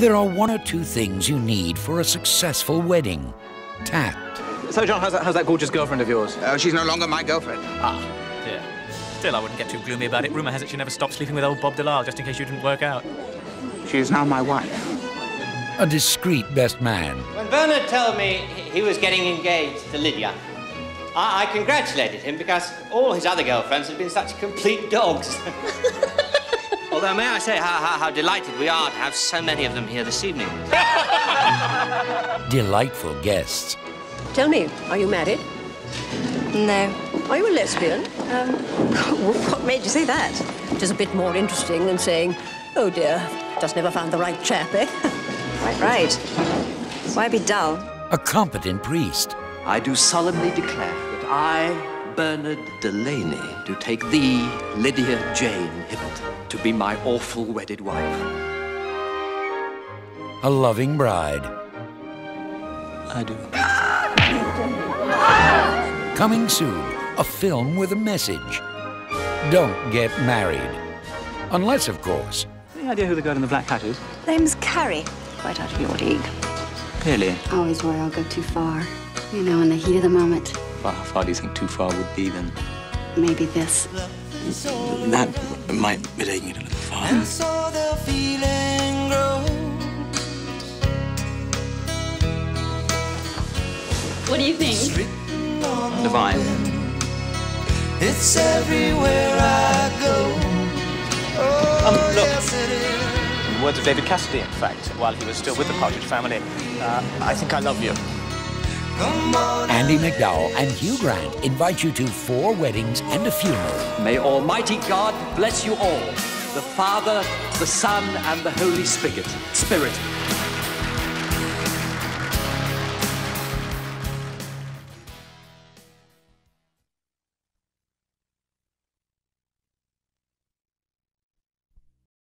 There are one or two things you need for a successful wedding. Tact. So, John, how's that, how's that gorgeous girlfriend of yours? Uh, she's no longer my girlfriend. Ah, dear. Still, I wouldn't get too gloomy about it. Rumour has it she never stopped sleeping with old Bob Delisle, just in case you didn't work out. She is now my wife. A discreet best man. When Bernard told me he was getting engaged to Lydia, I, I congratulated him because all his other girlfriends had been such complete dogs. Although, may I say how, how, how delighted we are to have so many of them here this evening. Delightful guests. Tell me, are you married? No. Are you a lesbian? Um, what made you say that? It is a bit more interesting than saying, oh dear, just never found the right chap, eh? Quite right. Why be dull? A competent priest. I do solemnly declare that I, Bernard Delaney, to take thee, Lydia Jane Hibbert, to be my awful wedded wife. A loving bride. I do. Coming soon, a film with a message. Don't get married. Unless, of course, Any idea who the girl in the black hat is? Name's Carrie. Quite out of your league. Clearly. I always worry I'll go too far. You know, in the heat of the moment. Well, how far do you think too far would be then? Maybe this. That might be taking it a little far. What do you think? Divine. It's everywhere I go. Um, look. In the words of David Cassidy, in fact, while he was still with the Partridge family, uh, I think I love you. Andie McDowell and Hugh Grant invite you to four weddings and a funeral. May Almighty God bless you all, the Father, the Son, and the Holy Spirit. Spirit.